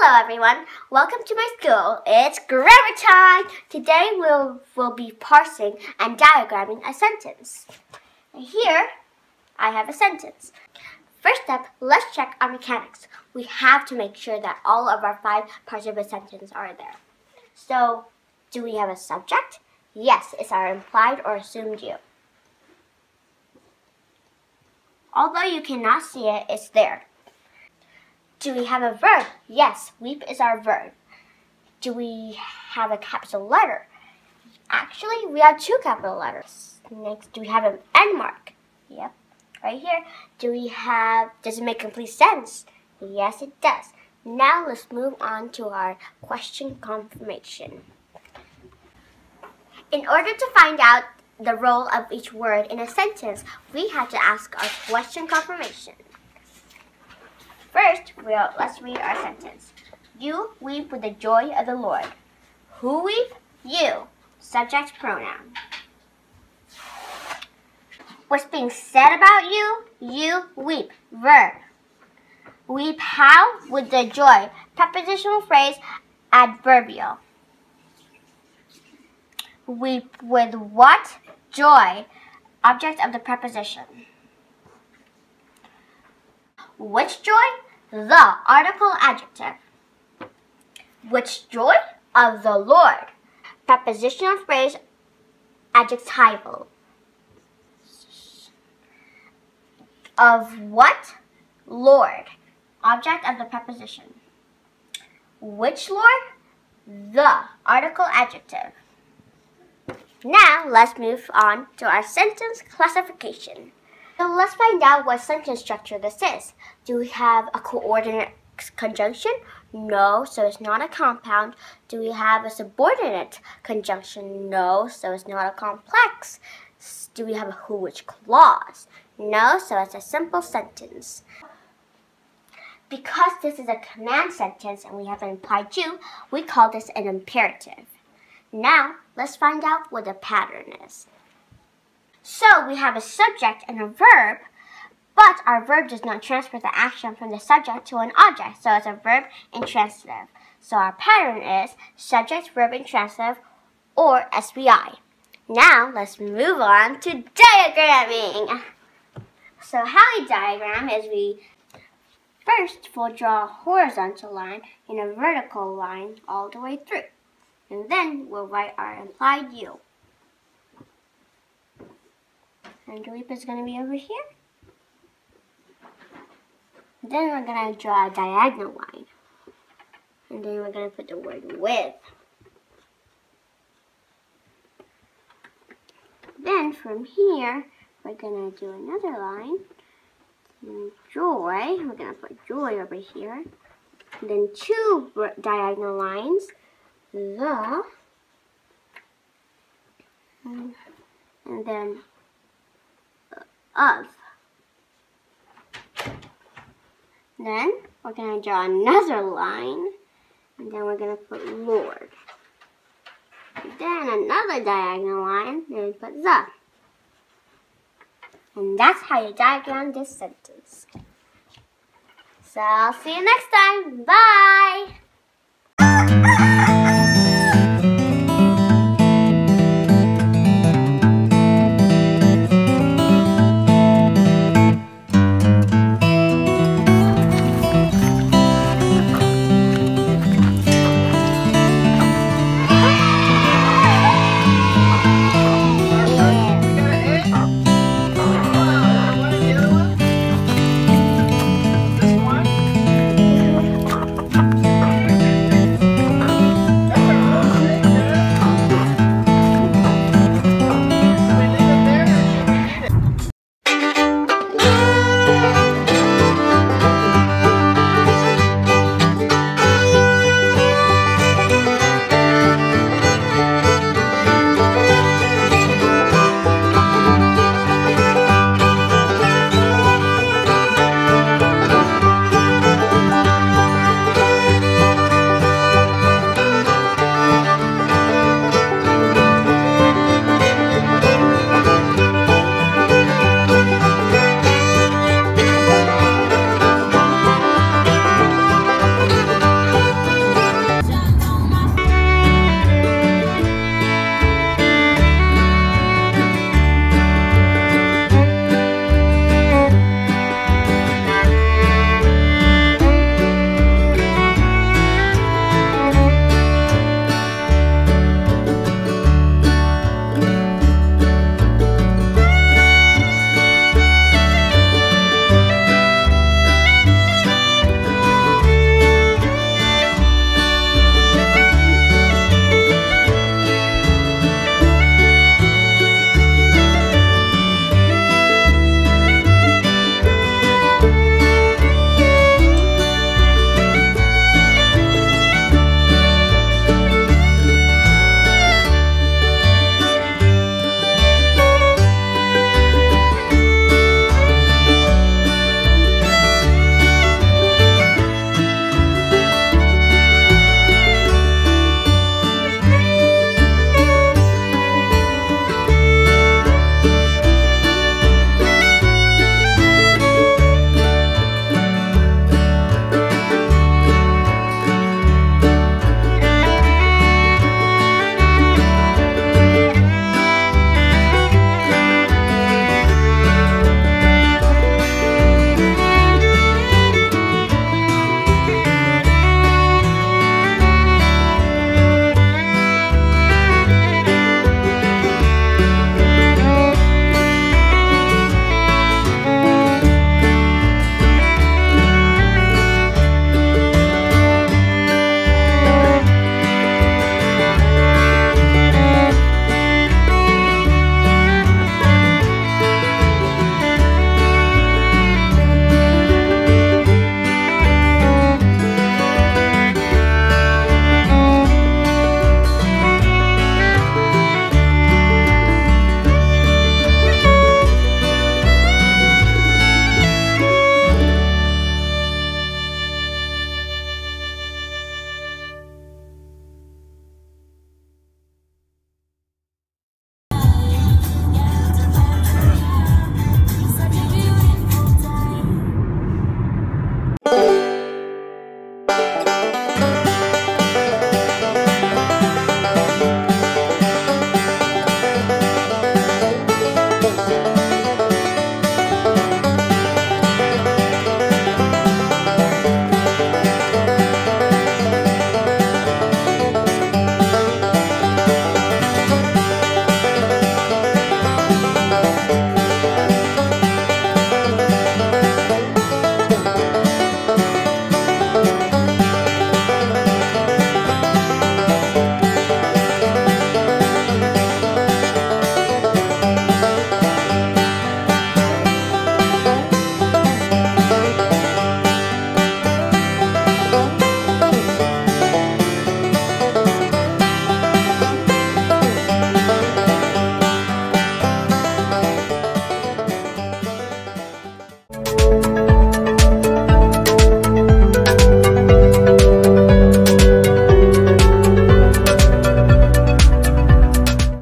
Hello everyone, welcome to my school. It's grammar time! Today we'll, we'll be parsing and diagramming a sentence. Here, I have a sentence. First up, let's check our mechanics. We have to make sure that all of our five parts of a sentence are there. So, do we have a subject? Yes, it's our implied or assumed you. Although you cannot see it, it's there. Do we have a verb? Yes, weep is our verb. Do we have a capital letter? Actually, we have two capital letters. Next, do we have an end mark? Yep, right here. Do we have, does it make complete sense? Yes, it does. Now let's move on to our question confirmation. In order to find out the role of each word in a sentence, we have to ask our question confirmation. First, we'll, let's read our sentence. You weep with the joy of the Lord. Who weep? You. Subject pronoun. What's being said about you? You weep. Verb. Weep how? With the joy. Prepositional phrase adverbial. Weep with what? Joy. Object of the preposition. Which joy? The article adjective. Which joy? Of the Lord. Prepositional phrase adjectival. Of what? Lord. Object of the preposition. Which Lord? The article adjective. Now let's move on to our sentence classification. So let's find out what sentence structure this is. Do we have a coordinate conjunction? No, so it's not a compound. Do we have a subordinate conjunction? No, so it's not a complex. Do we have a who which clause? No, so it's a simple sentence. Because this is a command sentence and we have an implied you, we call this an imperative. Now, let's find out what the pattern is. So we have a subject and a verb, but our verb does not transfer the action from the subject to an object, so it's a verb intransitive. So our pattern is subject, verb, intransitive, or SVI. Now let's move on to diagramming. So how we diagram is we first we'll draw a horizontal line and a vertical line all the way through. And then we'll write our implied you. And Dweep is going to be over here. Then we're going to draw a diagonal line. And then we're going to put the word with. Then from here, we're going to do another line. Joy, we're going to put joy over here. And then two diagonal lines. The. And then of. Then we're going to draw another line, and then we're going to put Lord. Then another diagonal line, and put the. And that's how you diagram this sentence. So I'll see you next time. Bye!